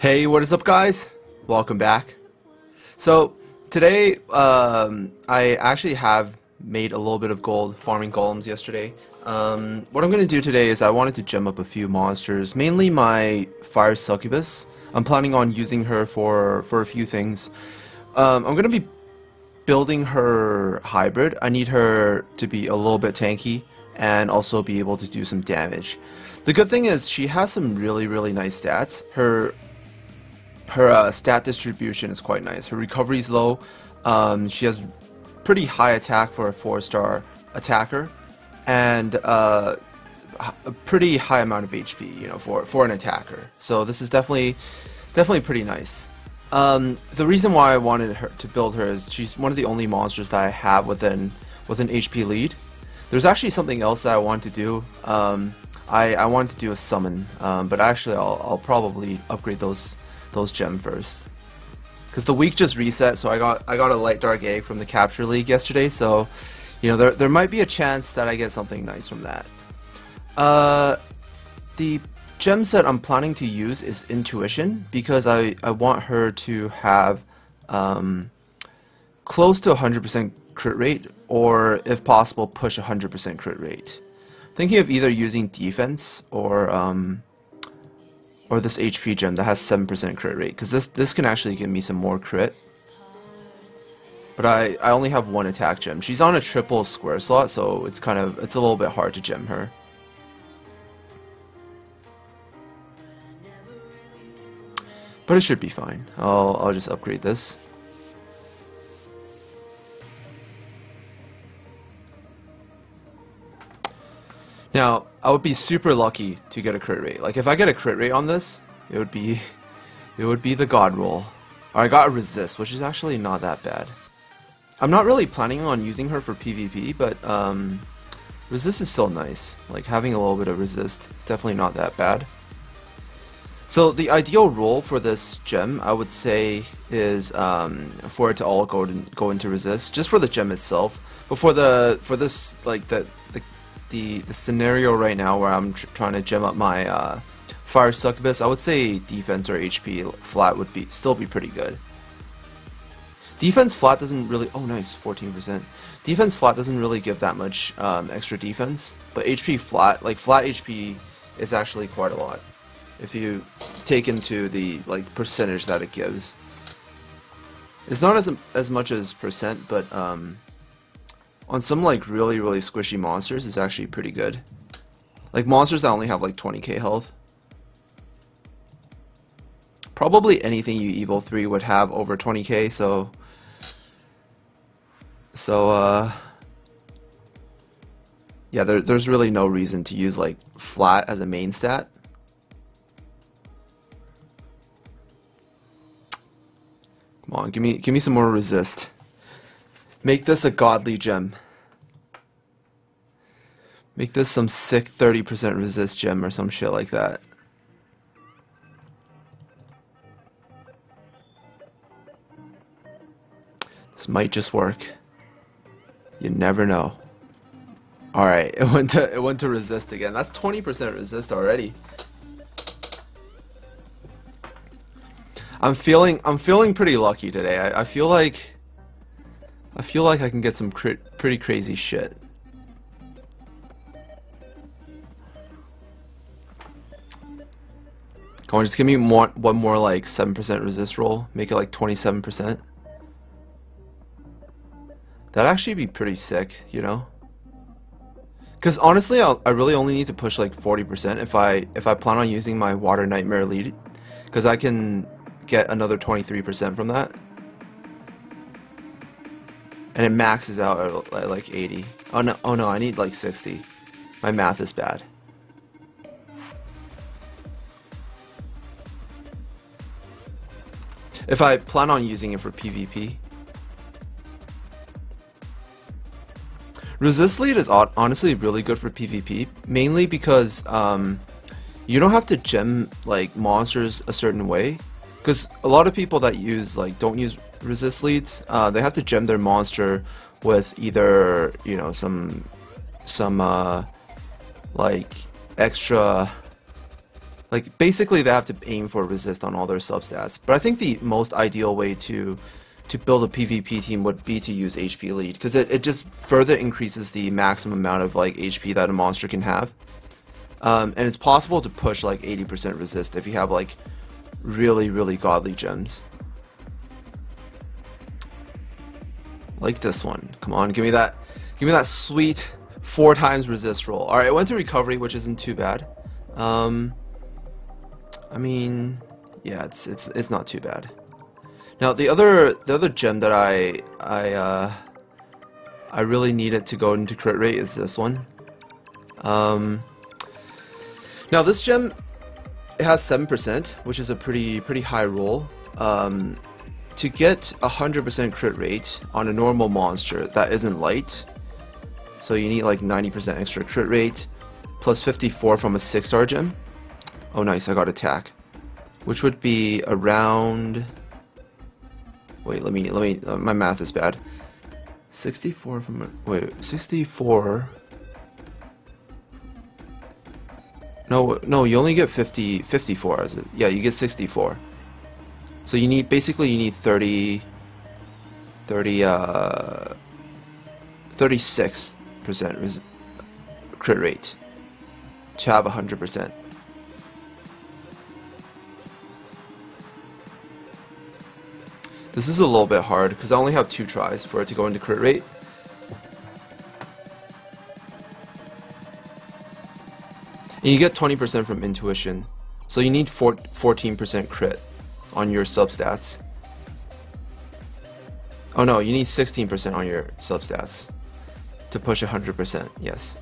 Hey, what is up, guys? Welcome back. So, today, um, I actually have made a little bit of gold farming golems yesterday. Um, what I'm going to do today is I wanted to gem up a few monsters, mainly my Fire Succubus. I'm planning on using her for, for a few things. Um, I'm going to be building her hybrid. I need her to be a little bit tanky and also be able to do some damage. The good thing is she has some really, really nice stats. Her her uh, stat distribution is quite nice. Her recovery is low. Um, she has pretty high attack for a four-star attacker, and uh, a pretty high amount of HP, you know, for for an attacker. So this is definitely definitely pretty nice. Um, the reason why I wanted her to build her is she's one of the only monsters that I have within with an HP lead. There's actually something else that I want to do. Um, I, I want to do a summon, um, but actually I'll, I'll probably upgrade those those gem first. Because the week just reset, so I got I got a light dark egg from the capture league yesterday, so you know there there might be a chance that I get something nice from that. Uh, the gem set I'm planning to use is intuition because I I want her to have um, close to 100% crit rate, or if possible, push 100% crit rate. Thinking of either using defense or um, or this HP gem that has 7% crit rate, because this, this can actually give me some more crit. But I, I only have one attack gem. She's on a triple square slot, so it's kind of, it's a little bit hard to gem her. But it should be fine. I'll, I'll just upgrade this. Now, I would be super lucky to get a crit rate. Like, if I get a crit rate on this, it would be, it would be the god roll. Or I got a resist, which is actually not that bad. I'm not really planning on using her for PvP, but um, resist is still nice. Like, having a little bit of resist is definitely not that bad. So the ideal role for this gem, I would say, is um, for it to all go to, go into resist, just for the gem itself. But for the for this like the the the, the scenario right now where I'm tr trying to gem up my uh, Fire Succubus, I would say defense or HP flat would be still be pretty good. Defense flat doesn't really... Oh, nice, 14%. Defense flat doesn't really give that much um, extra defense, but HP flat, like flat HP is actually quite a lot if you take into the like percentage that it gives. It's not as as much as percent, but um, on some like really really squishy monsters it's actually pretty good. Like monsters that only have like 20k health. Probably anything you evo 3 would have over 20k so so uh yeah there, there's really no reason to use like flat as a main stat. Come on give me give me some more resist Make this a godly gem. Make this some sick 30% resist gem or some shit like that. This might just work. You never know. Alright, it went to it went to resist again. That's 20% resist already. I'm feeling I'm feeling pretty lucky today. I, I feel like I feel like I can get some pretty crazy shit. Come on, just give me more, one more like 7% resist roll. Make it like 27%. That'd actually be pretty sick, you know? Because honestly, I'll, i really only need to push like 40% if I if I plan on using my Water Nightmare lead. Because I can get another 23% from that. And it maxes out at like 80. Oh no, oh no, I need like 60. My math is bad. If I plan on using it for PvP. Resist lead is honestly really good for PvP, mainly because um, you don't have to gem like monsters a certain way. Because a lot of people that use like don't use resist leads, uh, they have to gem their monster with either you know some some uh, like extra like basically they have to aim for resist on all their substats. But I think the most ideal way to to build a PvP team would be to use HP lead because it, it just further increases the maximum amount of like HP that a monster can have. Um, and it's possible to push like 80% resist if you have like really really godly gems. Like this one. Come on, give me that give me that sweet four times resist roll. Alright, I went to recovery, which isn't too bad. Um, I mean, yeah, it's it's it's not too bad. Now the other the other gem that I I uh, I really needed to go into crit rate is this one. Um, now this gem it has seven percent, which is a pretty pretty high roll. Um, to get hundred percent crit rate on a normal monster that isn't light, so you need like 90% extra crit rate, plus 54 from a six star gem. Oh nice, I got attack, which would be around Wait, let me, let me, uh, my math is bad. 64 from, wait, 64. No, no, you only get 50, 54 as it. Yeah, you get 64. So you need, basically you need 30, 30, uh, 36% crit rate to have 100%. This is a little bit hard because I only have two tries for it to go into crit rate. And you get 20% from intuition. So you need 14% crit on your substats. Oh no, you need 16% on your substats to push 100%, yes.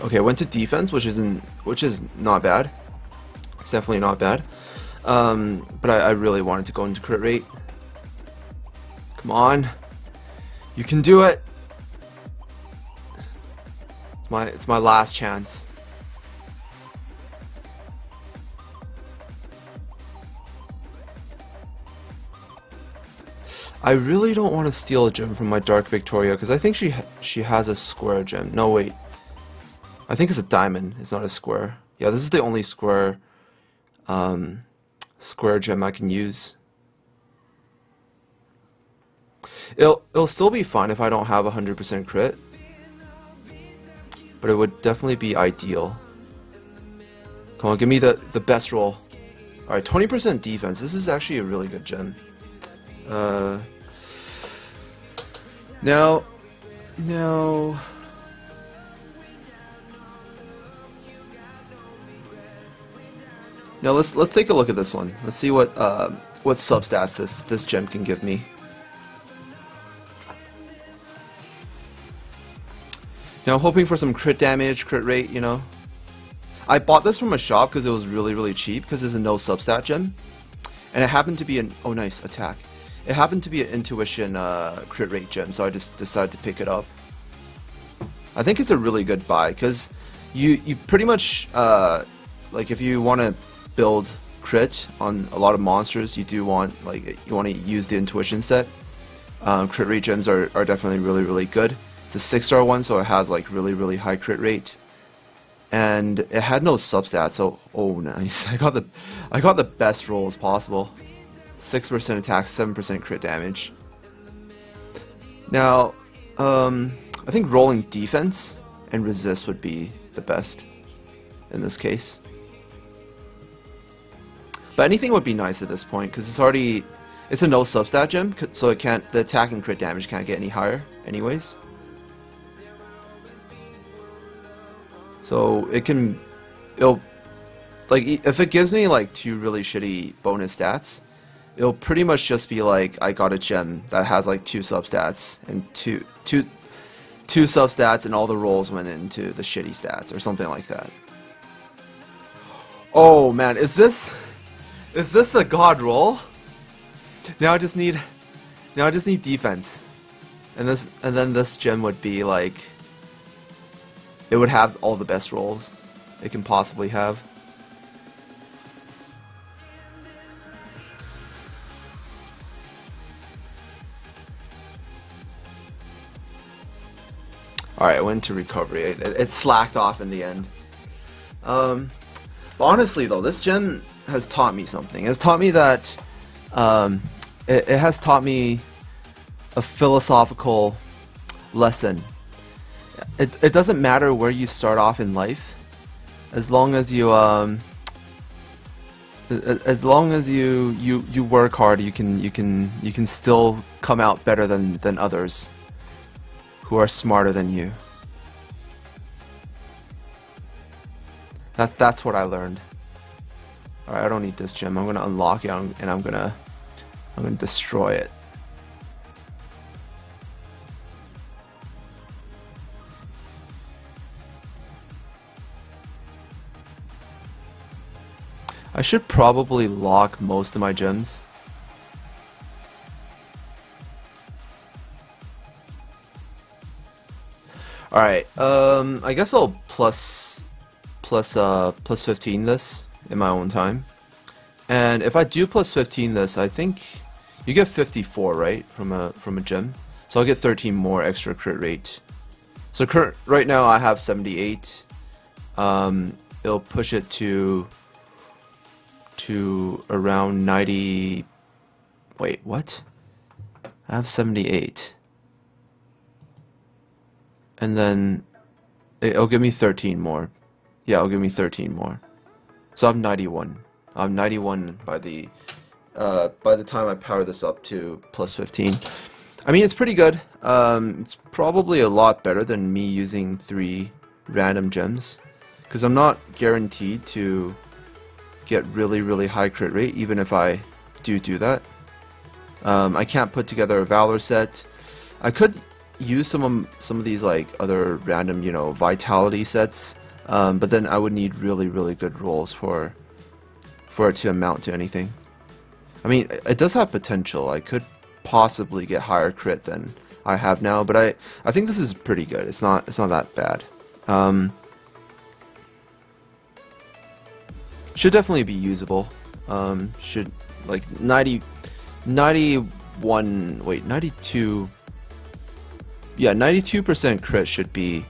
Okay, went to defense, which isn't which is not bad. It's definitely not bad. Um, but I, I really wanted to go into crit rate. Come on. You can do it. It's my it's my last chance. I really don't want to steal a gem from my Dark Victoria because I think she ha she has a square gem. No wait, I think it's a diamond. It's not a square. Yeah, this is the only square um, square gem I can use. It'll, it'll still be fine if I don't have 100% crit. But it would definitely be ideal. Come on, give me the, the best roll. Alright, 20% defense. This is actually a really good gem. Uh, now, now... Now let's let's take a look at this one. Let's see what uh, what substats this this gem can give me. Now hoping for some crit damage, crit rate, you know. I bought this from a shop because it was really really cheap because it's a no substat gem, and it happened to be an oh nice attack. It happened to be an intuition uh, crit rate gem, so I just decided to pick it up. I think it's a really good buy because you you pretty much uh, like if you want to build crit on a lot of monsters, you do want like you want to use the intuition set. Um, crit rate gems are, are definitely really really good. It's a six star one, so it has like really really high crit rate, and it had no substats. So oh nice, I got the I got the best rolls possible. Six percent attack, seven percent crit damage. Now, um, I think rolling defense and resist would be the best in this case. But anything would be nice at this point because it's already it's a no substat gem, so it can't the attack and crit damage can't get any higher, anyways. So it can it'll like if it gives me like two really shitty bonus stats, it'll pretty much just be like I got a gem that has like two substats and two two two substats and all the rolls went into the shitty stats or something like that. Oh man, is this is this the god roll? Now I just need now I just need defense. And this and then this gem would be like it would have all the best rolls it can possibly have. Alright, I went to recovery. It, it, it, slacked off in the end. Um, honestly though, this gem has taught me something. It has taught me that, um, it, it has taught me a philosophical lesson. It, it doesn't matter where you start off in life, as long as you, um, as long as you, you, you work hard, you can, you can, you can still come out better than, than others who are smarter than you. That, that's what I learned. Alright, I don't need this gem. I'm gonna unlock it and I'm gonna I'm gonna destroy it. I should probably lock most of my gems. Alright, um, I guess I'll plus, plus, uh, plus 15 this in my own time. And if I do plus 15 this, I think you get 54, right, from a, from a gem. So I'll get 13 more extra crit rate. So current, right now I have 78. Um, it'll push it to to around 90 wait what I have 78 and then it'll give me 13 more. Yeah it'll give me 13 more. So I'm 91 I'm 91 by the uh, by the time I power this up to plus 15 I mean it's pretty good. Um, it's probably a lot better than me using three random gems because I'm not guaranteed to get really, really high crit rate, even if I do do that. Um, I can't put together a Valor set. I could use some of, some of these like other random, you know, Vitality sets, um, but then I would need really, really good rolls for for it to amount to anything. I mean, it does have potential. I could possibly get higher crit than I have now, but I I think this is pretty good. It's not it's not that bad. Um, Should definitely be usable. Um, should, like, 90, 91, wait, 92, yeah, 92% crit should be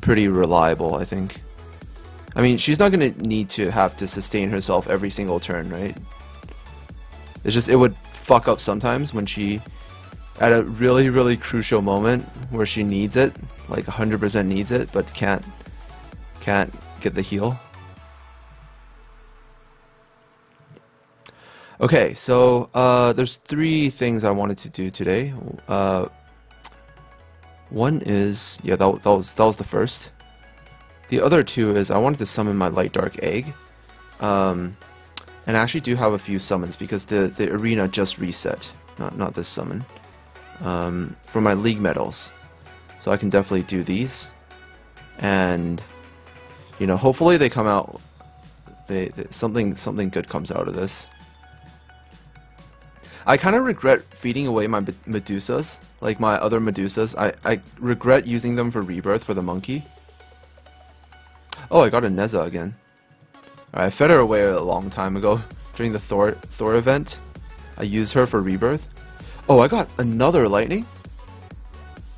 pretty reliable, I think. I mean, she's not going to need to have to sustain herself every single turn, right? It's just, it would fuck up sometimes when she, at a really, really crucial moment where she needs it, like 100% needs it, but can't, can't get the heal. Okay, so uh, there's three things I wanted to do today. Uh, one is yeah, that, that was that was the first. The other two is I wanted to summon my light dark egg, um, and I actually do have a few summons because the the arena just reset. Not not this summon. Um, for my league medals, so I can definitely do these, and you know hopefully they come out. They, they something something good comes out of this. I kind of regret feeding away my Medusas, like my other Medusas. I, I regret using them for Rebirth for the monkey. Oh, I got a Neza again. Right, I fed her away a long time ago during the Thor, Thor event. I used her for Rebirth. Oh, I got another Lightning?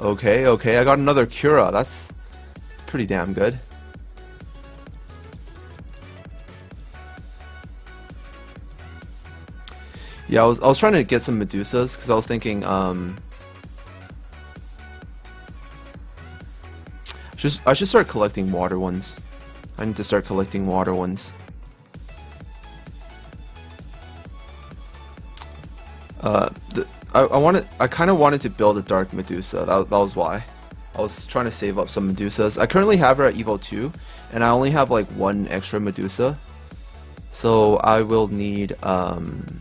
Okay, okay, I got another Cura. That's pretty damn good. Yeah, I was, I was trying to get some Medusas because I was thinking, um, just I should start collecting water ones. I need to start collecting water ones. Uh, the, I, I wanted, I kind of wanted to build a Dark Medusa. That, that was why. I was trying to save up some Medusas. I currently have her at Evo 2, and I only have like one extra Medusa. So I will need, um,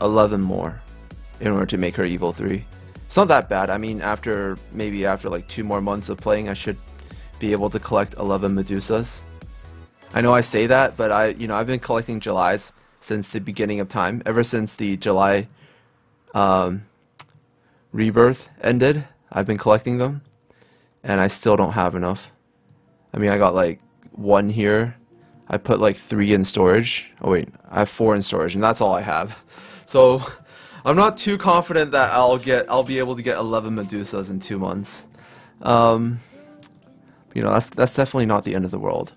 11 more in order to make her Evo 3. It's not that bad. I mean, after maybe after like two more months of playing, I should be able to collect 11 Medusas. I know I say that, but I, you know, I've been collecting Julys since the beginning of time. Ever since the July um, rebirth ended, I've been collecting them, and I still don't have enough. I mean, I got like one here. I put like three in storage. Oh wait, I have four in storage, and that's all I have. So I'm not too confident that I'll get I'll be able to get 11 Medusas in two months. Um, you know, that's that's definitely not the end of the world.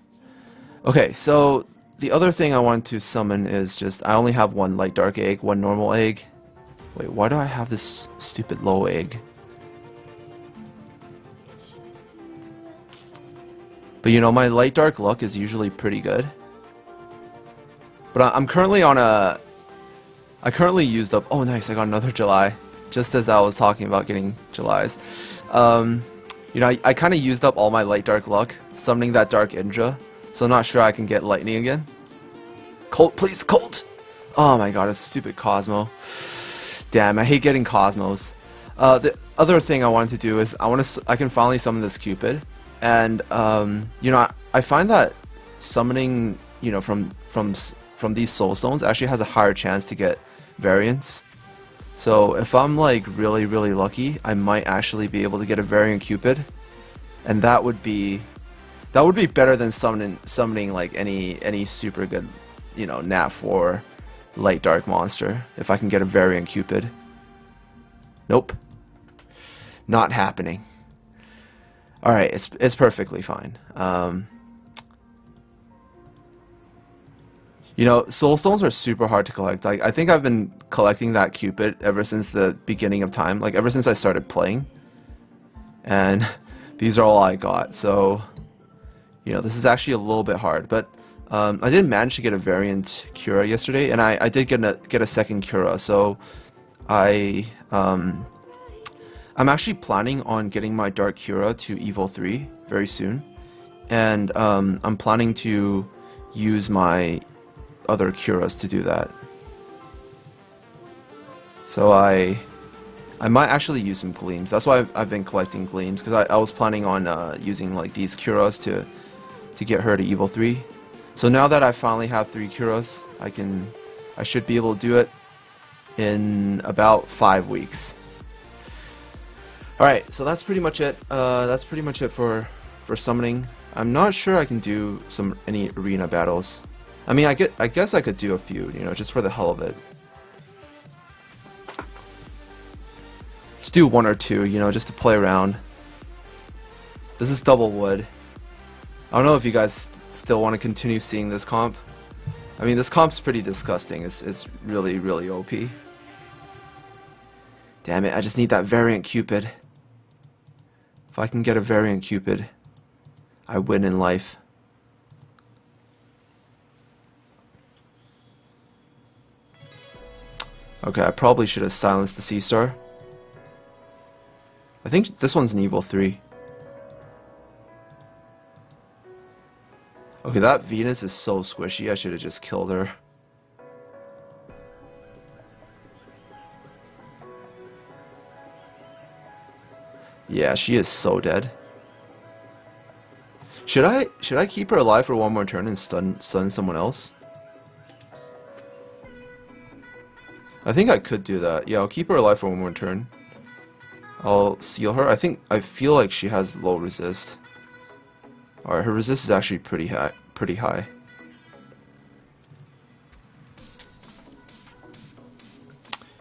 Okay, so the other thing I want to summon is just I only have one light dark egg, one normal egg. Wait, why do I have this stupid low egg? But you know, my light dark luck is usually pretty good. But I'm currently on a... I currently used up... Oh, nice, I got another July. Just as I was talking about getting Julys. Um, you know, I, I kind of used up all my light dark luck, summoning that Dark Indra. So I'm not sure I can get lightning again. Colt, please, Colt! Oh my god, a stupid Cosmo. Damn, I hate getting Cosmos. Uh, the other thing I wanted to do is I want to I can finally summon this Cupid, and um, you know I, I find that summoning you know from from from these soul stones actually has a higher chance to get variants. So if I'm like really really lucky, I might actually be able to get a variant Cupid, and that would be that would be better than summoning summoning like any any super good you know Nat 4 light dark monster if I can get a variant Cupid. Nope. Not happening. Alright, it's, it's perfectly fine. Um, you know, soul stones are super hard to collect. Like, I think I've been collecting that Cupid ever since the beginning of time. Like, ever since I started playing. And these are all I got. So, you know, this is actually a little bit hard. But um, I did manage to get a variant Cura yesterday, and I, I did get a get a second Cura. So I um, I'm actually planning on getting my Dark Cura to Evo 3 very soon, and um, I'm planning to use my other Curas to do that. So I I might actually use some gleams. That's why I've, I've been collecting gleams because I, I was planning on uh, using like these Curas to to get her to Evo 3 so now that I finally have three Curas, I can, I should be able to do it in about five weeks. Alright, so that's pretty much it. Uh, that's pretty much it for, for summoning. I'm not sure I can do some any arena battles. I mean, I get, I guess I could do a few, you know, just for the hell of it. Just do one or two, you know, just to play around. This is double wood. I don't know if you guys still want to continue seeing this comp. I mean, this comp's pretty disgusting. It's, it's really, really OP. Damn it, I just need that variant Cupid. If I can get a variant Cupid, I win in life. Okay, I probably should have silenced the Sea Star. I think this one's an evo 3. Okay, that Venus is so squishy, I should have just killed her. Yeah, she is so dead. Should I should I keep her alive for one more turn and stun stun someone else? I think I could do that. Yeah, I'll keep her alive for one more turn. I'll seal her. I think I feel like she has low resist. Alright, her resist is actually pretty high. Pretty high.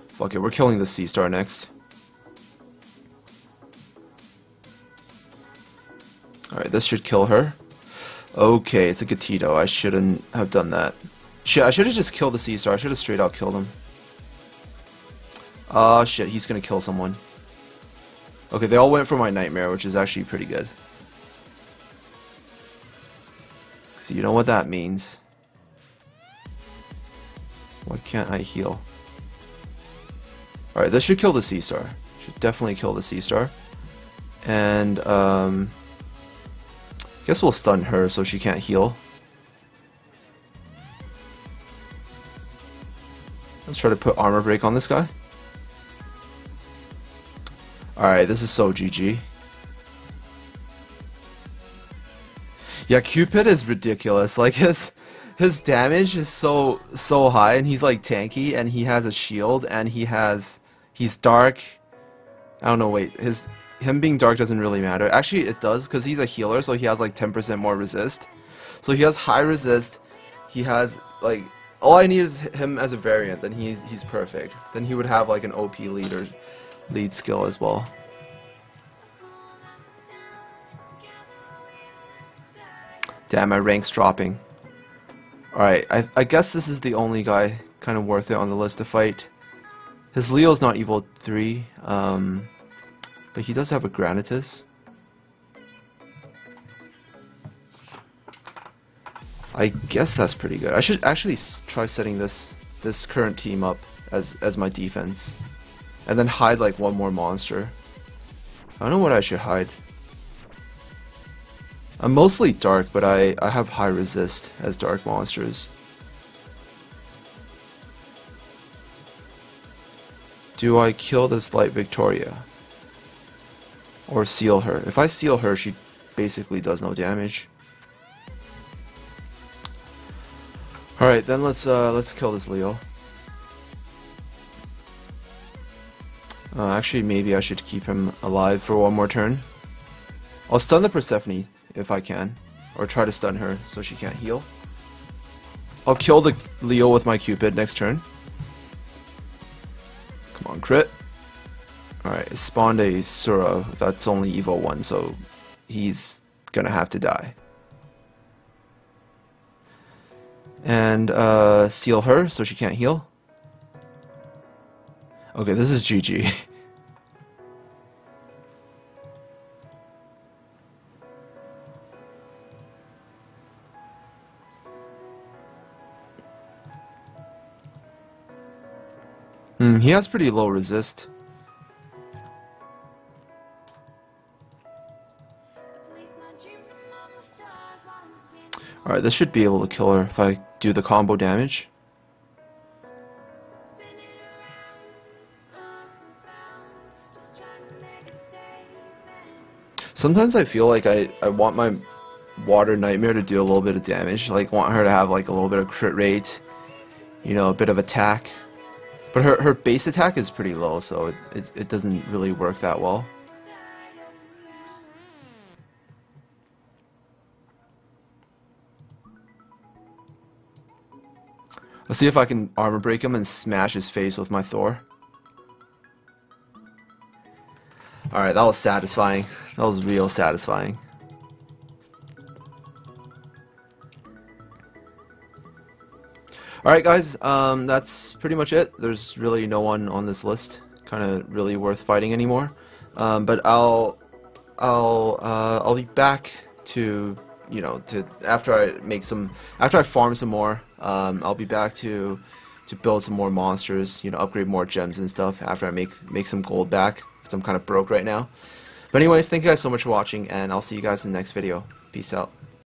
Fuck it, we're killing the Sea Star next. Alright, this should kill her. Okay, it's a Gatito. I shouldn't have done that. Shit, I should have just killed the Sea Star. I should have straight out killed him. Oh shit, he's gonna kill someone. Okay, they all went for my Nightmare, which is actually pretty good. So you know what that means. Why can't I heal? Alright, this should kill the Sea Star. Should definitely kill the Sea Star. And, um... Guess we'll stun her so she can't heal. Let's try to put armor break on this guy. Alright, this is so GG. Yeah, Cupid is ridiculous. Like his his damage is so so high and he's like tanky and he has a shield and he has he's dark. I don't know, wait. His him being dark doesn't really matter. Actually, it does cuz he's a healer, so he has like 10% more resist. So he has high resist. He has like all I need is him as a variant, then he's he's perfect. Then he would have like an OP leader lead skill as well. Damn, my rank's dropping. Alright, I, I guess this is the only guy kind of worth it on the list to fight. His Leo's not evo 3, um, but he does have a Granitus. I guess that's pretty good. I should actually try setting this this current team up as as my defense and then hide like one more monster. I don't know what I should hide. I'm mostly dark, but I I have high resist as dark monsters. Do I kill this light Victoria? Or seal her? If I seal her, she basically does no damage. Alright, then let's uh, let's kill this Leo. Uh, actually, maybe I should keep him alive for one more turn. I'll stun the Persephone if I can. Or try to stun her so she can't heal. I'll kill the Leo with my Cupid next turn. Come on, crit. Alright, it spawned a Sura. That's only Evo 1, so he's gonna have to die. and uh, seal her so she can't heal. Okay, this is GG. Hmm, he has pretty low resist. Alright, this should be able to kill her if I do the combo damage. Sometimes I feel like I, I want my Water Nightmare to do a little bit of damage. Like, want her to have like a little bit of crit rate, you know, a bit of attack. But her, her base attack is pretty low, so it, it, it doesn't really work that well. Let's see if I can armor break him and smash his face with my Thor. Alright, that was satisfying. That was real satisfying. Alright guys, um, that's pretty much it. There's really no one on this list kind of really worth fighting anymore. Um, but I'll I'll uh, I'll be back to you know, to after I make some, after I farm some more, um, I'll be back to to build some more monsters, you know, upgrade more gems and stuff after I make make some gold back, because I'm kind of broke right now. But anyways, thank you guys so much for watching, and I'll see you guys in the next video. Peace out.